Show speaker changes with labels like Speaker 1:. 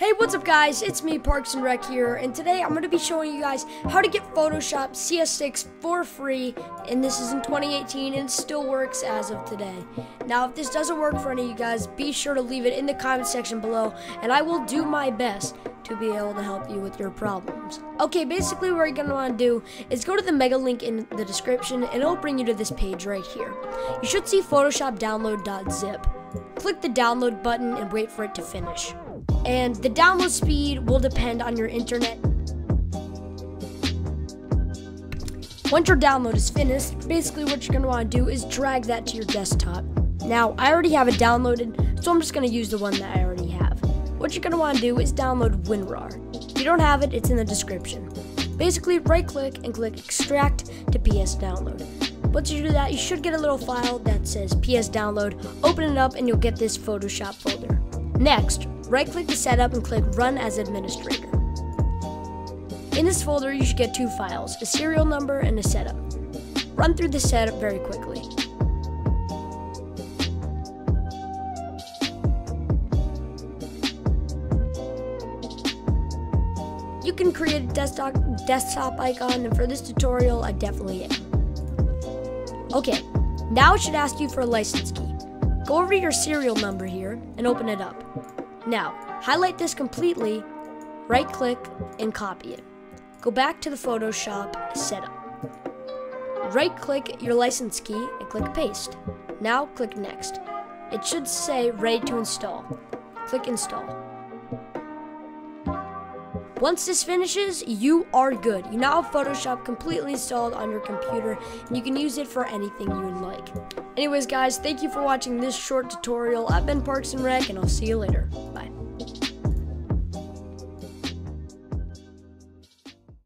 Speaker 1: Hey, what's up guys? It's me, Parks and Rec here, and today I'm going to be showing you guys how to get Photoshop CS6 for free, and this is in 2018 and it still works as of today. Now, if this doesn't work for any of you guys, be sure to leave it in the comment section below, and I will do my best to be able to help you with your problems. Okay, basically what you're going to want to do is go to the mega link in the description, and it'll bring you to this page right here. You should see Photoshop download.zip. Click the download button and wait for it to finish and the download speed will depend on your internet. Once your download is finished, basically what you're going to want to do is drag that to your desktop. Now, I already have it downloaded, so I'm just going to use the one that I already have. What you're going to want to do is download WinRAR. If you don't have it, it's in the description. Basically, right click and click Extract to PS Download. Once you do that, you should get a little file that says PS Download. Open it up and you'll get this Photoshop folder. Next, right-click the setup and click Run as Administrator. In this folder, you should get two files, a serial number and a setup. Run through the setup very quickly. You can create a desktop, desktop icon, and for this tutorial, I definitely am. Okay, now it should ask you for a license key. Go over to your serial number here and open it up. Now, highlight this completely, right click, and copy it. Go back to the Photoshop setup. Right click your license key and click paste. Now click next. It should say ready to install. Click install. Once this finishes, you are good. You now have Photoshop completely installed on your computer, and you can use it for anything you would like. Anyways, guys, thank you for watching this short tutorial. I've been Parks and Rec, and I'll see you later. Bye.